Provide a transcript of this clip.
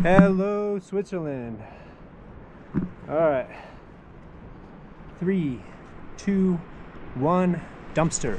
Hello, Switzerland. All right. Three, two, one, dumpster.